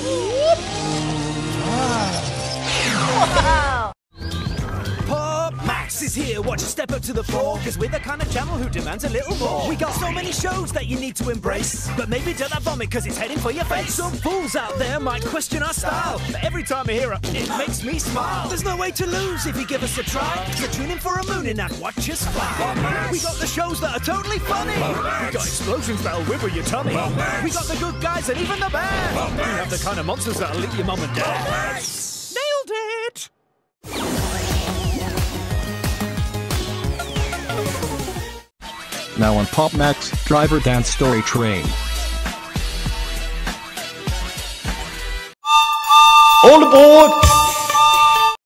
Uhul! Is here, watch us step up to the floor Cause we're the kind of channel who demands a little more. We got so many shows that you need to embrace But maybe don't have vomit cause it's heading for your face. Some fools out there might question our style But every time I hear it, it makes me smile. There's no way to lose if you give us a try So tune in for a mooning and watch us fly We got the shows that are totally funny. We got explosions that'll wibble your tummy. We got the good guys and even the bad. We have the kind of monsters that'll eat your mum and dad Now on PopMax, Driver Dan's Story Train. All aboard!